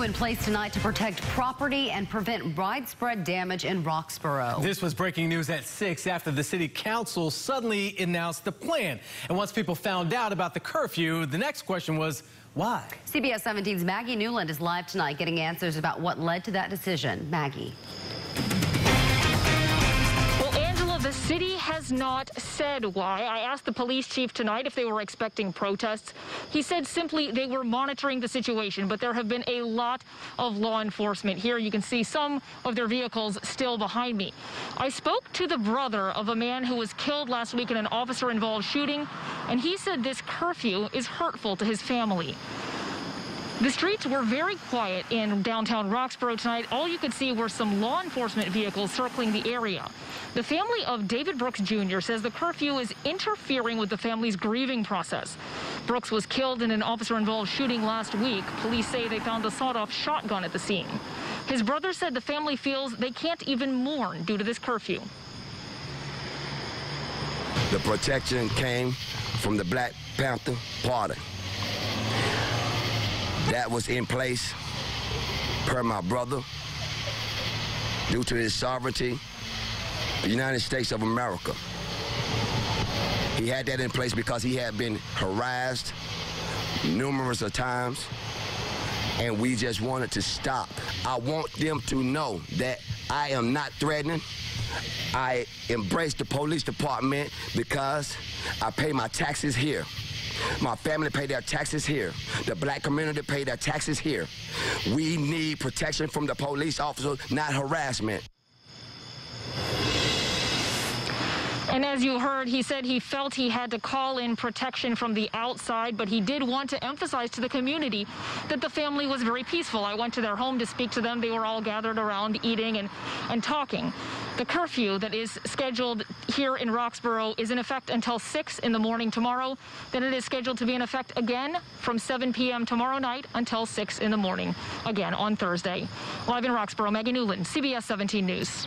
in place tonight to protect property and prevent widespread damage in Roxboro. This was breaking news at 6 after the city council suddenly announced the plan. And once people found out about the curfew, the next question was, why? CBS 17's Maggie Newland is live tonight getting answers about what led to that decision. Maggie. Has not said why. I asked the police chief tonight if they were expecting protests. He said simply they were monitoring the situation, but there have been a lot of law enforcement here. You can see some of their vehicles still behind me. I spoke to the brother of a man who was killed last week in an officer involved shooting, and he said this curfew is hurtful to his family. The streets were very quiet in downtown Roxboro tonight. All you could see were some law enforcement vehicles circling the area. The family of David Brooks Jr. says the curfew is interfering with the family's grieving process. Brooks was killed in an officer-involved shooting last week. Police say they found a sawed-off shotgun at the scene. His brother said the family feels they can't even mourn due to this curfew. The protection came from the Black Panther Party that was in place per my brother due to his sovereignty, the United States of America. He had that in place because he had been harassed numerous of times and we just wanted to stop. I want them to know that I am not threatening. I embrace the police department because I pay my taxes here. My family pay their taxes here. The black community pay their taxes here. We need protection from the police officers, not harassment. And as you heard, he said he felt he had to call in protection from the outside, but he did want to emphasize to the community that the family was very peaceful. I went to their home to speak to them. They were all gathered around eating and, and talking. The curfew that is scheduled here in Roxboro is in effect until 6 in the morning tomorrow. Then it is scheduled to be in effect again from 7 p.m. tomorrow night until 6 in the morning, again on Thursday. Live in Roxboro, Maggie Newland, CBS 17 News.